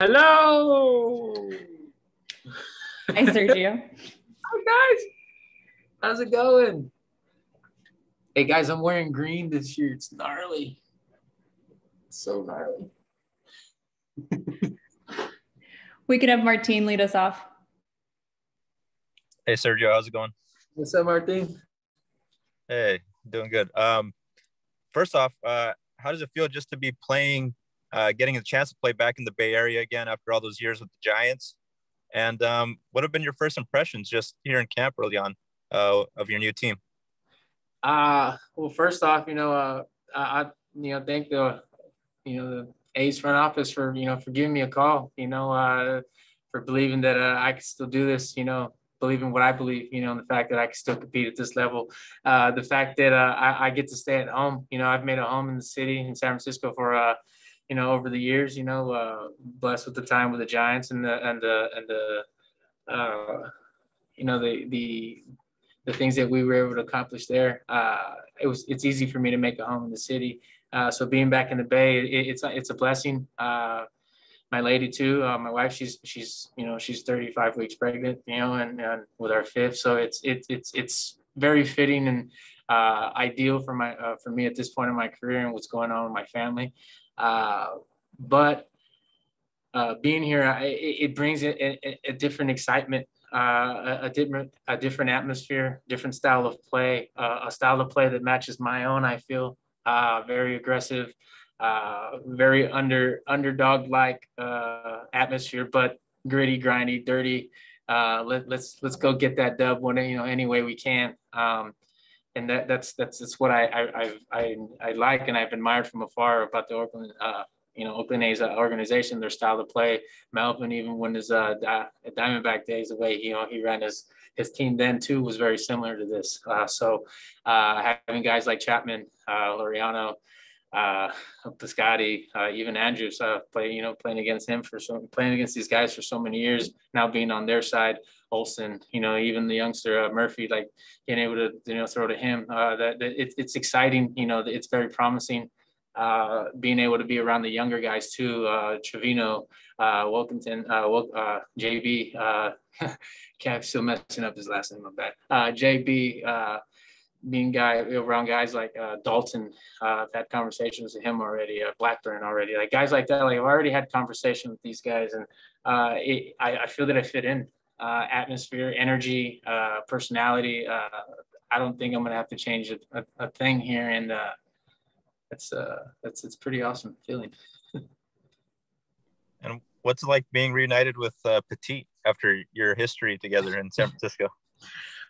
Hello. Hi, Sergio. Hi, guys. How's it going? Hey, guys, I'm wearing green this year. It's gnarly. It's so gnarly. we could have Martine lead us off. Hey, Sergio, how's it going? What's up, Martine? Hey, doing good. Um, first off, uh, how does it feel just to be playing uh, getting a chance to play back in the Bay Area again after all those years with the Giants. And um, what have been your first impressions just here in camp early on uh, of your new team? Uh, well, first off, you know, uh, I, you know, thank the, you know, the A's front office for, you know, for giving me a call, you know, uh, for believing that uh, I could still do this, you know, believing what I believe, you know, and the fact that I can still compete at this level. Uh, the fact that uh, I, I, get to stay at home, you know, I've made a home in the city in San Francisco for, uh, you know, over the years, you know, uh, blessed with the time with the Giants and the and the and the uh, you know the the the things that we were able to accomplish there. Uh, it was it's easy for me to make a home in the city. Uh, so being back in the Bay, it, it's it's a blessing. Uh, my lady too, uh, my wife, she's she's you know she's 35 weeks pregnant, you know, and, and with our fifth, so it's it's it's it's very fitting and uh, ideal for my uh, for me at this point in my career and what's going on with my family. Uh, but uh, being here, I, it, brings a, a, a different excitement, uh, a, a, different a different atmosphere, different style of play, uh, a style of play that matches my own. I feel very aggressive, very under underdog like atmosphere, but gritty, grindy, dirty. let, us let's, let's go get that dub when you know any way we can. Um, and that that's that's that's what I I I I like and I've admired from afar about the Oakland uh, you know Oakland A's uh, organization, their style of play. Melvin, even when his uh, Diamondback days, the way you know he ran his his team then too was very similar to this. Uh, so uh, having guys like Chapman, uh, Laureano, uh, Piscotty, uh, even Andrus, uh, play, you know, playing against him for so playing against these guys for so many years. Now being on their side, Olson, you know, even the youngster uh, Murphy, like being able to you know throw to him. Uh, that, that it, it's exciting. You know, it's very promising. Uh, being able to be around the younger guys too, uh, Trevino, uh, Wilkington, uh, uh, JB, uh, can't still messing up his last name. I'm bad. Uh, JB, being guy around guys like uh, Daulton, uh, I've had conversations with him already, uh, Blackburn already, like guys like that. Like I've already had conversation with these guys, and uh, it, I, I, feel that I fit in. Uh, atmosphere, energy, uh, personality. Uh, I don't think I'm gonna have to change a, a, a thing here, and uh, that's uh, that's it's pretty awesome feeling. and what's it like being reunited with uh, Petit after your history together in San Francisco?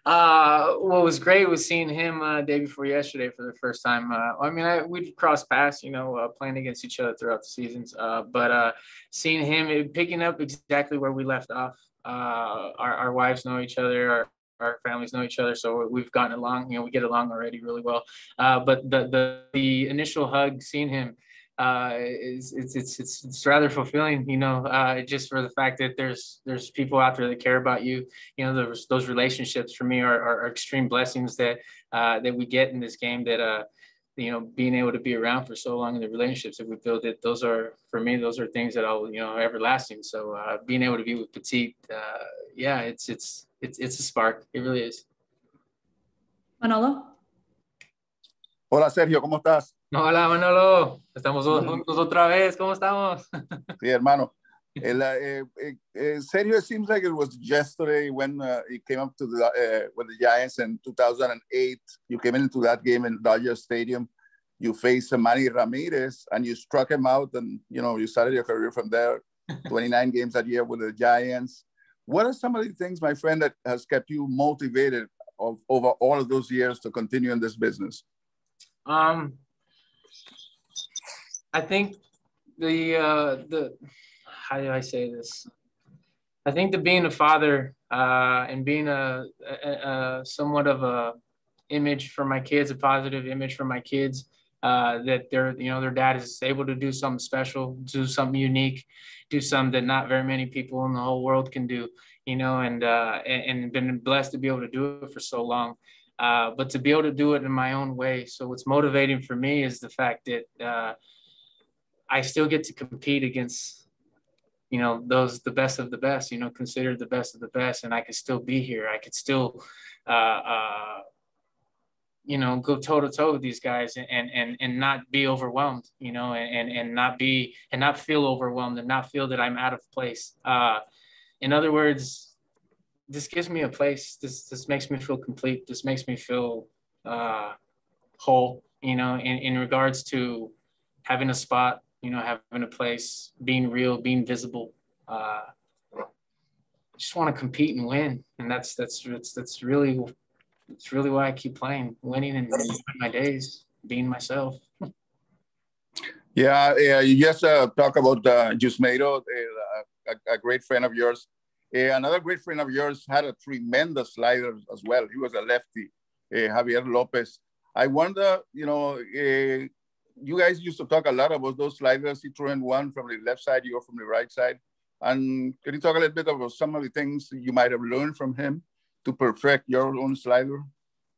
Uh, what was great was seeing him uh, day before yesterday for the first time. Uh, I mean, I, we'd cross paths, you know, uh, playing against each other throughout the seasons. Uh, but uh, seeing him picking up exactly where we left off. Our, our wives know each other. Our, our families know each other, so we've gotten along. You know, we get along already really well. But the the the initial hug, seeing him, uh, it's, it's, it's, it's rather fulfilling, you know, uh, just for the fact that there's, there's people out there that care about you, you know, those, those relationships for me are, are, are extreme blessings that, uh, that we get in this game that, uh, you know, being able to be around for so long in the relationships that we build it, those are, for me, those are things that I'll, you know, everlasting. So, uh, being able to be with Petit, uh, yeah, it's, it's, it's, it's a spark. It really is. Manolo. Hola, Sergio, ¿cómo estás? Hola Manolo, estamos juntos otra vez, ¿cómo estamos? Sí, hermano. El, eh, eh, eh, serio, it seems like it was yesterday when uh, you came up to the uh, with the Giants in 2008. You came into that game in Dodger Stadium. You faced Manny Ramirez and you struck him out, and you know you started your career from there. 29 games that year with the Giants. What are some of the things, my friend, that has kept you motivated of, over all of those years to continue in this business? Um, I think the uh, the how do I say this? I think the being a father uh, and being a, a, a, somewhat of a image for my kids, a positive image for my kids, uh, that their you know their dad is able to do something special, do something unique, do something that not very many people in the whole world can do, you know, and uh, and, and been blessed to be able to do it for so long. Uh, but to be able to do it in my own way. So what's motivating for me is the fact that uh, I still get to compete against you know, those the best of the best, you know, considered the best of the best, and I could still be here. I could still, uh, uh, you know, go toe to toe with these guys and and and not be overwhelmed, you know, and and not be and not feel overwhelmed and not feel that I'm out of place. Uh, in other words, this gives me a place. This this makes me feel complete. This makes me feel uh, whole, you know, in, in regards to having a spot, you know, having a place, being real, being visible. Uh, just want to compete and win, and that's that's that's that's really it's really why I keep playing, winning and my days, being myself. yeah, yeah. You just uh, talk about uh, Yusmeiro, uh, a, a, great friend of yours. Uh, another great friend of yours had a tremendous slider as well. He was a lefty, uh, Javier Lopez. I wonder, you know, uh, you guys used to talk a lot about those sliders. He threw in one from the left side, you're from the right side. And can you talk a little bit about some of the things you might have learned from him to perfect your own slider?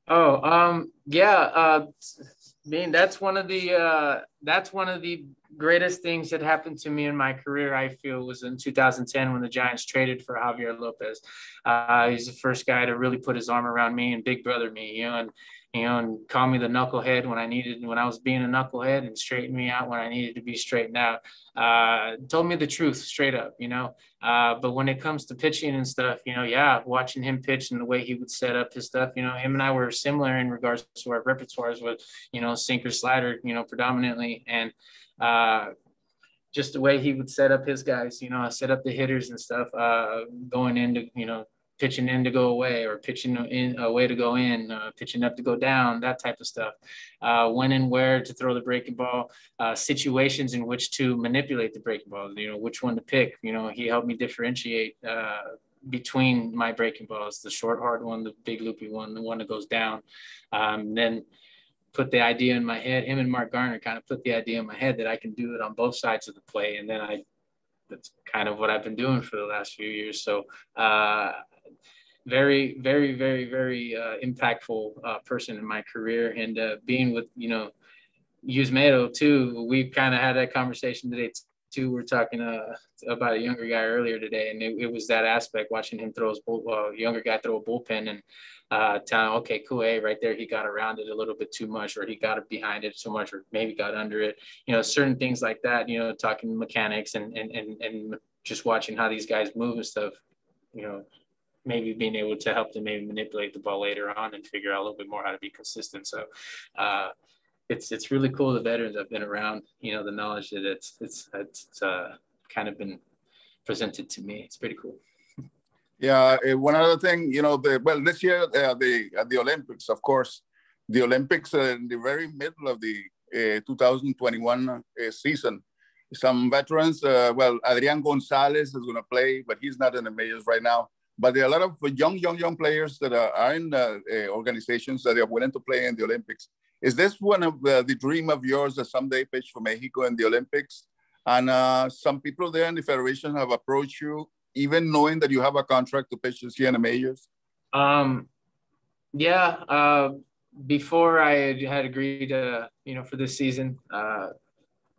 Oh, um, yeah. Uh, I mean, that's one of the uh, that's one of the greatest things that happened to me in my career. I feel was in 2010 when the Giants traded for Javier Lopez. Uh, he's the first guy to really put his arm around me and big brother me, you know, and you know, and call me the knucklehead when I needed, when I was being a knucklehead and straighten me out when I needed to be straightened out. Uh, told me the truth straight up, you know. Uh, but when it comes to pitching and stuff, you know, yeah, watching him pitch and the way he would set up his stuff, you know, him and I were similar in regards to our repertoires with, you know, sinker slider, you know, predominantly. And, uh, just the way he would set up his guys, you know, set up the hitters and stuff, uh, going into, you know, pitching in to go away or pitching in a way to go in, uh, pitching up to go down, that type of stuff. Uh, when and where to throw the breaking ball, uh, situations in which to manipulate the breaking ball, you know, which one to pick. You know, he helped me differentiate uh, between my breaking balls, the short, hard one, the big loopy one, the one that goes down. Um, then put the idea in my head. Him and Mark Gardner kind of put the idea in my head that I can do it on both sides of the play. And then I, that's kind of what I've been doing for the last few years. So uh, very, very, very, very uh, impactful uh, person in my career. And uh, being with, you know, Yusmeiro too, we kind of had that conversation today too. We are talking uh, about a younger guy earlier today, and it, it was that aspect watching him throw his bull, uh, younger guy throw a bullpen and uh, telling, okay, cool, hey, right there, he got around it a little bit too much, or he got it behind it too much, or maybe got under it. You know, certain things like that. You know, talking mechanics and and and and just watching how these guys move and stuff. You know, maybe being able to help them maybe manipulate the ball later on and figure out a little bit more how to be consistent. So uh, it's it's really cool the veterans I've been around, you know, the knowledge that it's it's it's uh, kind of been presented to me. It's pretty cool. Yeah, uh, one other thing, you know, the, well, this year uh, the uh, the Olympics, of course, the Olympics uh, in the very middle of the uh, 2021 uh, season. Some veterans, well, Adrian Gonzalez is going to play, but he's not in the majors right now. But there are a lot of young, young, young players that are, are in uh, organizations that are willing to play in the Olympics. Is this one of the, dream of yours that someday pitch for Mexico in the Olympics? And uh, some people there in the federation have approached you, even knowing that you have a contract to pitch this in the majors. Um, yeah. Uh, before I had agreed, you know, for this season, uh,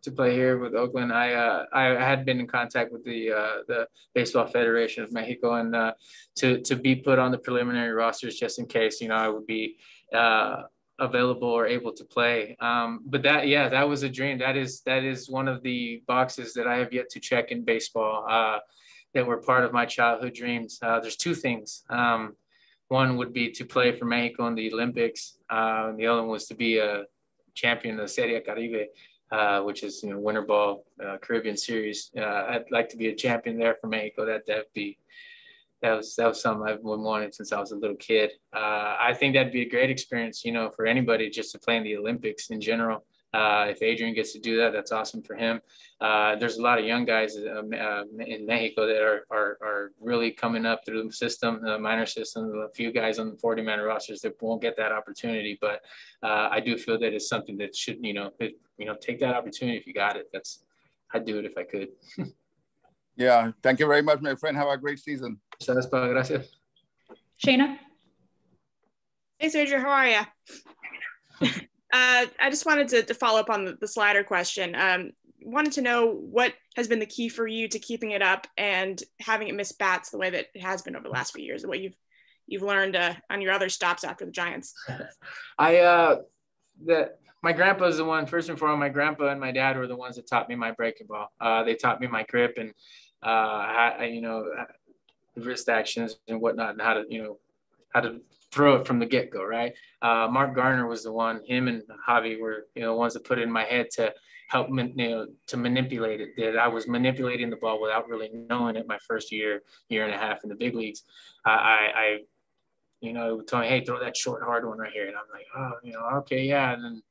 to play here with Oakland. I uh, I had been in contact with the uh, the Baseball Federation of Mexico and to to be put on the preliminary rosters just in case you know I would be available or able to play. Um, but that yeah, that was a dream. That is that is one of the boxes that I have yet to check in baseball uh, that were part of my childhood dreams. Uh, there's two things. Um, one would be to play for Mexico in the Olympics. and the other one was to be a champion of Serie Caribe uh, which is you know winter ball uh, Caribbean series. Uh, I'd like to be a champion there for Mexico. That that'd be that was that was something I've been wanting since I was a little kid. Uh, I think that'd be a great experience, you know, for anybody just to play in the Olympics in general. Uh, if Adrian gets to do that, that's awesome for him. Uh, there's a lot of young guys uh, uh in Mexico that are, are, are really coming up through the system, the minor system. A few guys on the 40 man rosters that won't get that opportunity, but uh, I do feel that it's something that should, you know, it, you know, take that opportunity if you got it. That's I'd do it if I could. yeah, thank you very much, my friend. Have a great season. Gracias. Shayna. Hey, Sergio, how are you? Uh, I just wanted to, to follow up on the, the slider question. Um, wanted to know what has been the key for you to keeping it up and having it miss bats the way that it has been over the last few years, and what you've you've learned uh, on your other stops after the Giants. I uh, the my grandpa is the one first and foremost. My grandpa and my dad were the ones that taught me my breaking ball. Uh, they taught me my grip and uh, I, you know wrist actions and whatnot, and how to you know how to throw it from the get go. Right. Uh, Mark Gardner was the one. Him and Javi were you know ones that put it in my head to help me, you know to manipulate it. That I was manipulating the ball without really knowing it. My first year, year and a half in the big leagues, I, I you know, told me, hey, throw that short, hard one right here. And I'm like, oh, you know, okay, yeah. And then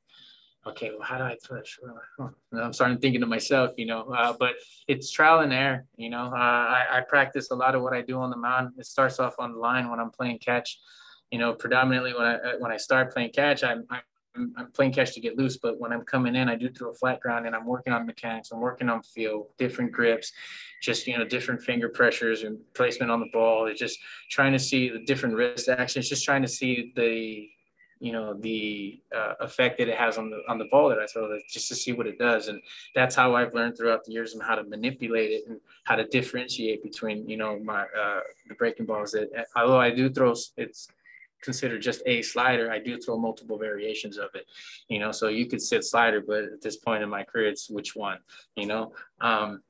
okay, well, how do I And I'm starting thinking to myself, you know, uh, but it's trial and error. You know, uh, I, I, practice a lot of what I do on the mound. It starts off on the line when I'm playing catch. You know, predominantly when I uh, when I start playing catch, I'm, I'm, I'm playing catch to get loose. But when I'm coming in, I do throw a flat ground, and I'm working on mechanics. I'm working on feel, different grips, just you know, different finger pressures and placement on the ball. It's just trying to see the different wrist actions. Just trying to see the you know the uh, effect that it has on the on the ball that I throw, just to see what it does, and that's how I've learned throughout the years and how to manipulate it and how to differentiate between you know my uh, the breaking balls that although I do throw it's considered just a slider, I do throw multiple variations of it, you know. So you could sit slider, but at this point in my career, it's which one, you know. Um,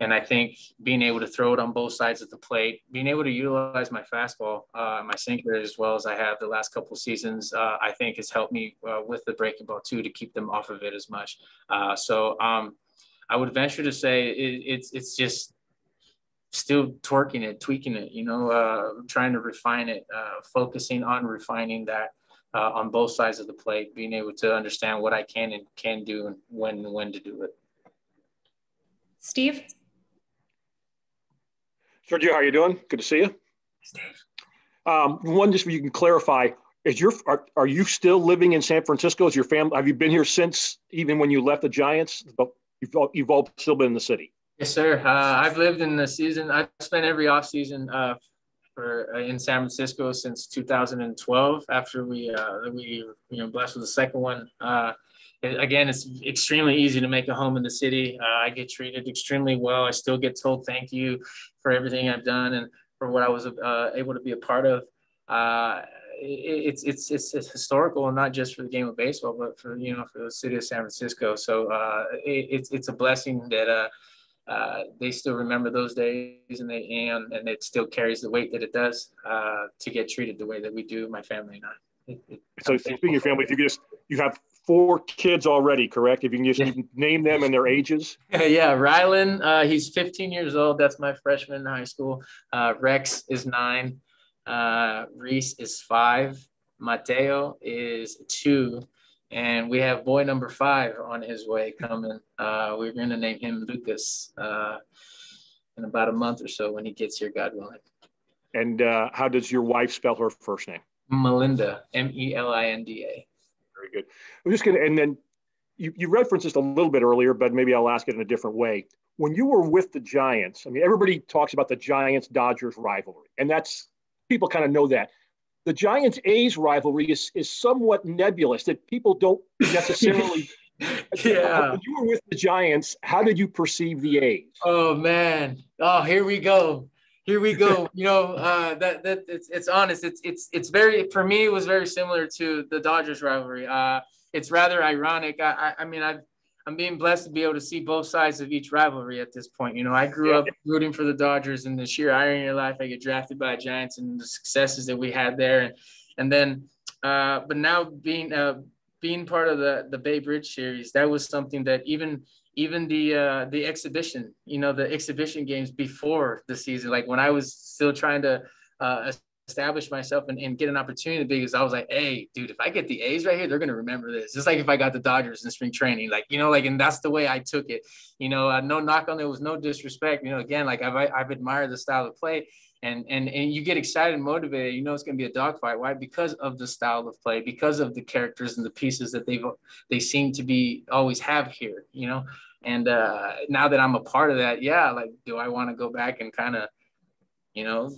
and I think being able to throw it on both sides of the plate, being able to utilize my fastball, uh, my sinker as well as I have the last couple seasons, uh, I think has helped me uh, with the breaking ball too to keep them off of it as much. Uh, so um, I would venture to say it, it's it's just still twerking it, tweaking it, you know, uh, trying to refine it, uh, focusing on refining that. on both sides of the plate, being able to understand what I can and can do and when and when to do it. Steve? Sergio, how are you doing? Good to see you. Um, one, just you can clarify, is your are, are you still living in San Francisco? Is your family? Have you been here since even when you left the Giants? You've you've all still been in the city. Yes, sir. Uh, I've lived in the season. I've spent every off season uh, for uh, in San Francisco since 2012. After we uh, we you know blessed with the second one. Again, it's extremely easy to make a home in the city. Uh, I get treated extremely well. I still get told thank you for everything I've done and for what I was uh, able to be a part of. Uh, it, it's, it's, it's historical, and not just for the game of baseball, but for you know for the city of San Francisco. So uh, it, it's it's a blessing that uh, uh, they still remember those days, and they and and it still carries the weight that it does to get treated the way that we do, my family and I. So speaking of your family, if you could just you have four kids already, correct? If you can just yeah. name them and their ages. yeah, Rylan, uh, he's 15 years old. That's my freshman in high school. Uh, Rex is nine. Uh, Reese is five. Mateo is two. And we have boy number five on his way coming. Uh, we're going to name him Lucas uh, in about a month or so when he gets here, God willing. And uh, how does your wife spell her first name? Melinda, M E L I N D A very good. I'm just going to, and then you, you referenced this a little bit earlier, but maybe I'll ask it in a different way. When you were with the Giants, I mean, everybody talks about the Giants Dodgers rivalry, and that's people kind of know that. The Giants A's rivalry is, is somewhat nebulous, that people don't necessarily. yeah. When you were with the Giants, how did you perceive the A's? Oh, man. Oh, here we go here we go. You know, uh, that that it's it's honest. It's it's it's very for me. It was very similar to the Dodgers rivalry. Uh, it's rather ironic. I I, I mean I. I'm being blessed to be able to see both sides of each rivalry at this point. You know, I grew up rooting for the Dodgers and the sheer irony of life. I get drafted by Giants and the successes that we had there. And, and then, uh, but now being, uh, being part of the, the Bay Bridge series, that was something that even even the uh, the exhibition, you know, the exhibition games before the season, like when I was still trying to uh, establish myself and, and get an opportunity because I was like, hey, dude, if I get the A's right here, they're gonna remember this. Just like if I got the Dodgers in spring training, like you know, like and that's the way I took it. You know, uh, no knock on it was no disrespect. You know, again, like I've I've admired the style of play. And, and, and you get excited and motivated, you know it's going to be a dogfight. Why? Because of the style of play, because of the characters and the pieces that they've they seem to be always have here. You know, and uh, now that I'm a part of that, yeah, like, do I want to go back and kind of, you know,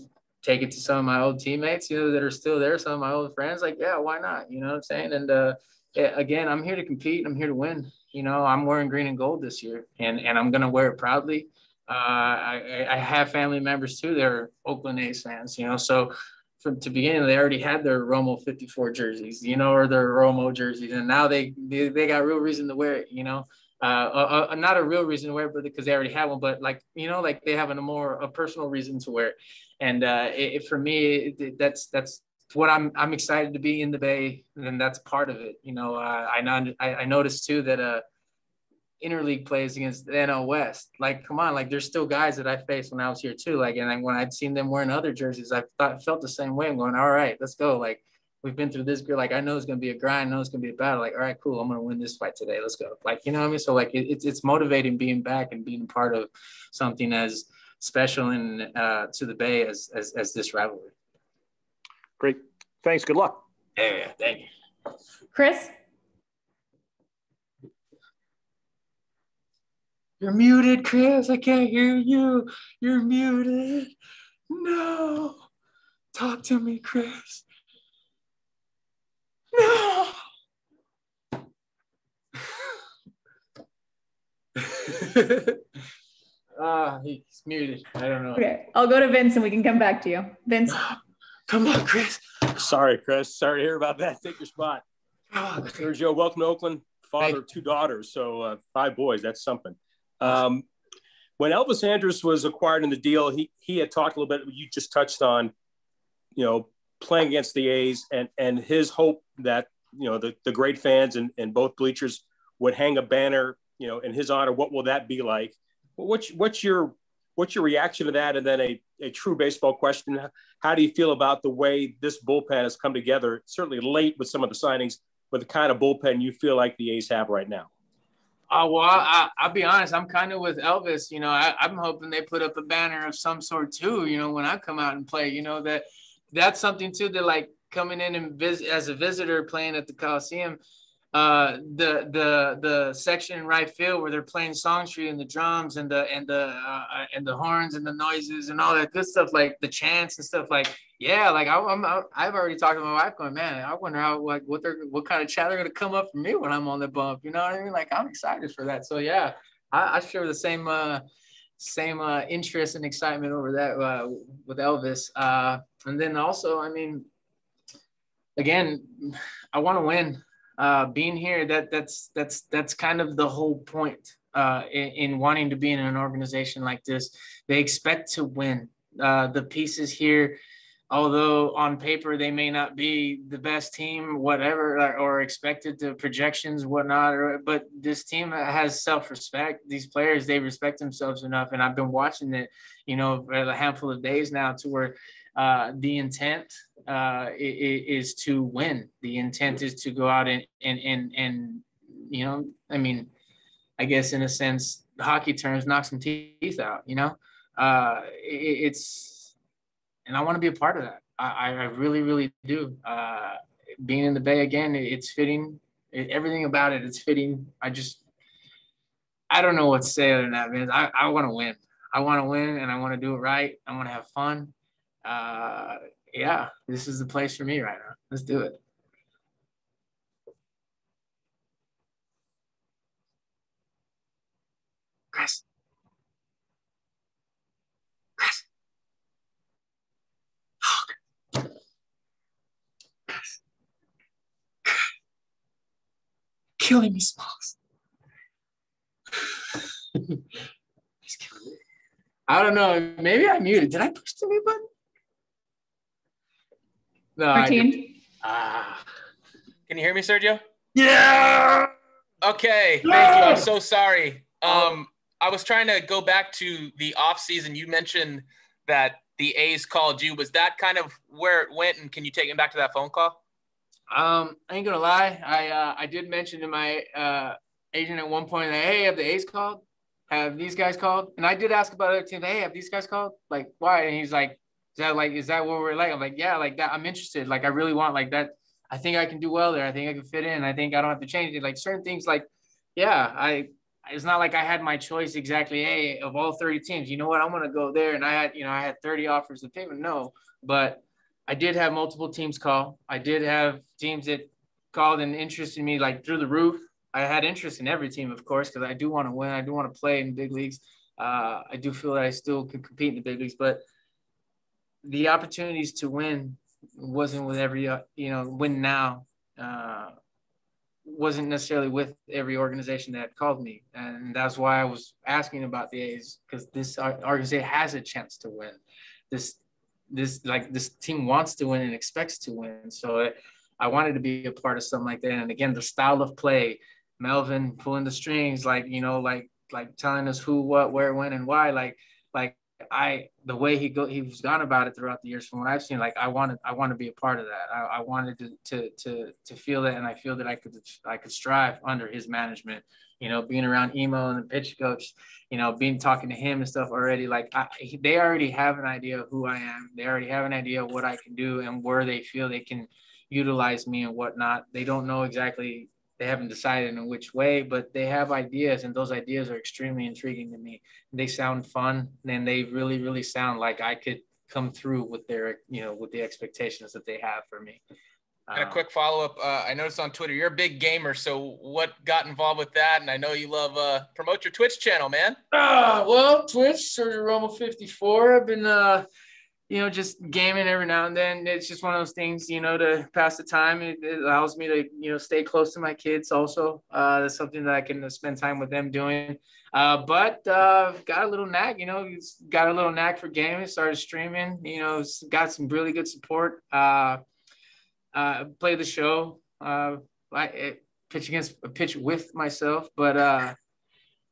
take it to some of my old teammates, you know, that are still there, some of my old friends? Like, yeah, why not? You know what I'm saying? And uh, again, I'm here to compete. I'm here to win. You know, I'm wearing green and gold this year, and and I'm gonna wear it proudly. Uh, I, I have family members too. They're Oakland A's fans. You know, so from to begin, they already had their Romo 54 jerseys, you know, or their Romo jerseys, and now they they, they got real reason to wear it. You know, uh, uh, not a real reason to wear it, but because they already have one, but like you know, like they have a more a personal reason to wear it. And uh, it, for me, it, that's that's what I'm I'm excited to be in the Bay, and that's part of it. You know, uh, I I noticed too that uh, interleague plays against the NL West. Like, come on, like there's still guys that I faced when I was here too. Like, and when I'd seen them wearing other jerseys, I thought felt the same way. I'm going, all right, let's go. Like, we've been through this. Like, I know it's gonna be a grind. I know it's gonna be a battle. Like, all right, cool. I'm gonna win this fight today. Let's go. Like, you know what I mean? So like, it's it's motivating being back and being part of something as special and uh, to the Bay as, as as this rivalry. Great. Thanks. Good luck. Yeah, thank you. Chris? You're muted, Chris. I can't hear you. You're muted. No. Talk to me, Chris. No. Ah, he's muted. I don't know. Okay, I'll go to Vince and we can come back to you. Vince. Come on, Chris. Sorry, Chris. Sorry to hear about that. Take your spot. Oh, Sergio, welcome to Oakland. Father of two daughters, so uh, five boys. That's something. Um, when Elvis Andrus was acquired in the deal, he he had talked a little bit. You just touched on, you know, playing against the A's and and his hope that you know the the great fans and and both bleachers would hang a banner, you know, in his honor. What will that be like? What's what's your what's your reaction to that? And then a, a true baseball question: How do you feel about the way this bullpen has come together? Certainly late with some of the signings, but the kind of bullpen you feel like the A's have right now. Uh, well, I, will be honest. I'm kind of with Elvis. You know, I, I'm hoping they put up a banner of some sort too. You know, when I come out and play, you know that that's something too that like coming in and visit as a visitor playing at the Coliseum uh, the the the section in right field where they're playing song street and the drums and the and the uh, and the horns and the noises and all that good stuff like the chants and stuff like yeah like I, am I've already talked to my wife going man I wonder how like what they're what kind of chat they're gonna come up for me when I'm on the bump you know what I mean? Like I'm excited for that. So yeah I, I share the same uh same uh interest and excitement over that uh, with Elvis. Uh and then also I mean again I want to win uh, being here, that that's that's that's kind of the whole point uh, in, in, wanting to be in an organization like this. They expect to win. Uh, the pieces here, although on paper they may not be the best team, whatever, or, or expected to projections, whatnot, or, but this team has self-respect. These players, they respect themselves enough, and I've been watching it, you know, a handful of days now, to where uh, the intent uh, is, to win. The intent is to go out and, and, and, and, you know, I mean, I guess in a sense, hockey terms, knock some teeth out, you know, uh, it, it's, and I want to be a part of that. I, I really, really do. Uh, being in the Bay again, it's fitting. It, everything about it, it's fitting. I just, I don't know what to say other than that, man. I, I want to win. I want to win and I want to do it right. I want to have fun uh, yeah, this is the place for me right now. Let's do it. Chris. Chris. Chris. Killing me, Smalls. He's killing me. I don't know. Maybe I muted. Did I push the mute button? No, Martine. Ah. Can you hear me, Sergio? Yeah. Okay. Thank you. I'm so sorry. Um, I was trying to go back to the off season. You mentioned that the A's called you. Was that kind of where it went? And can you take me back to that phone call? Um, I ain't gonna lie. I uh, I did mention to my uh, agent at one point that hey, have the A's called? Have these guys called? And I did ask about other teams. Hey, have these guys called? Like why? And he's like, is that like is that what we're like? I'm like, yeah, like that. I'm interested. Like I really want like that. I think I can do well there. I think I can fit in. I think I don't have to change it. Like certain things, like yeah, I. It's not like I had my choice exactly. Hey, of all 30 teams, you know what? I'm gonna go there, and I had you know I had 30 offers to payment. No, but I did have multiple teams call. I did have teams that called and interested me like through the roof. I had interest in every team, of course, because I do want to win. I do want to play in big leagues. Uh, I do feel that I still can compete in the big leagues, but the opportunities to win wasn't with every, uh, you know, win now. Uh, wasn't necessarily with every organization that called me, and that's why I was asking about the A's because this organization has a chance to win. This, this like this team wants to win and expects to win. So it, I wanted to be a part of something like that. And again, the style of play, Melvin pulling the strings, like you know, like like telling us who, what, where, when, and why. Like I the way he go he's gone about it throughout the years from what I've seen, like I wanted I want to be a part of that. I, I wanted to, to to to feel that and I feel that I could I could strive under his management. You know, being around Emo and the pitch coach, you know, being talking to him and stuff already. Like I, they already have an idea of who I am. They already have an idea of what I can do and where they feel they can utilize me and whatnot. They don't know exactly they haven't decided in which way, but they have ideas, and those ideas are extremely intriguing to me. They sound fun, and they really, really sound like I could come through with their, you know, with the expectations that they have for me. And a uh, quick follow up. Uh, I noticed on Twitter you're a big gamer. So what got involved with that? And I know you love uh, promote your Twitch channel, man. Ah, uh, well, Twitch, Sergio Romo 54. I've been uh, you know, just gaming every now and then. It's just one of those things, you know, to pass the time. It, it allows me to, you know, stay close to my kids also. Uh, that's something that I can spend time with them doing. Uh, but uh, got a little knack, you know, got a little knack for gaming, started streaming, you know, got some really good support. Uh, uh, play the show, uh, I pitch against pitch with myself, but uh,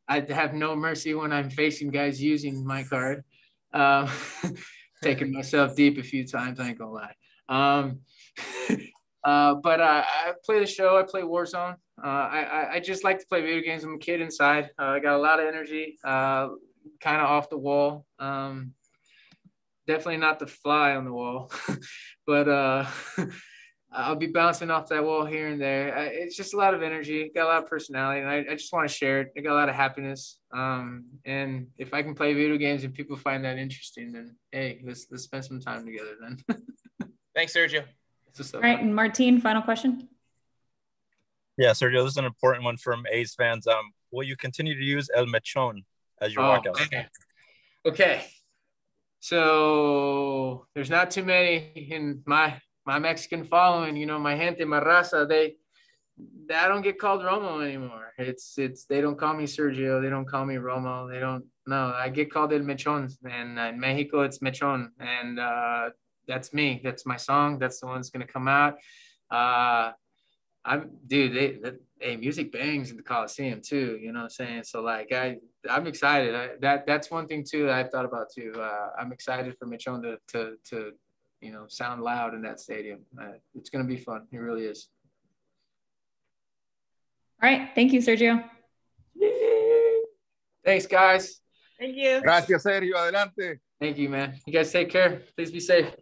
I have no mercy when I'm facing guys using my card. Uh, taken myself deep a few times. I ain't gonna lie. Um, uh, but uh, I play the show. I play Warzone. Uh, I, I just like to play video games. I'm a kid inside. Uh, I got a lot of energy. Uh, kind of off the wall. Um, definitely not the fly on the wall, but uh, I'll be bouncing off that wall here and there. It's just a lot of energy, got a lot of personality, and I, I just want to share it. I got a lot of happiness. Um, and if I can play video games and people find that interesting, then hey, let's let's spend some time together then. Thanks, Sergio. All right, and Martine, final question. Yeah, Sergio, this is an important one from A's fans. Um, will you continue to use El Mechon as your oh, walkout? Okay. okay. So there's not too many in my my Mexican following, you know, my gente, my raza, they, I don't get called Romo anymore. It's, it's, they don't call me Sergio. They don't call me Romo. They don't, no, I get called El Mechon. And in Mexico, it's Mechon. And uh, that's me. That's my song. That's the one that's going to come out. Uh, I'm, dude, they, they, hey, music bangs in the Coliseum too. You know what I'm saying? So like, I, I'm excited. I, that that's one thing too that I've thought about too. Uh, I'm excited for Mechon to, to, to you know, sound loud in that stadium. Uh, it's going to be fun. It really is. All right. Thank you, Sergio. Thanks, guys. Thank you. Gracias, Sergio. Adelante. Thank you, man. You guys take care. Please be safe.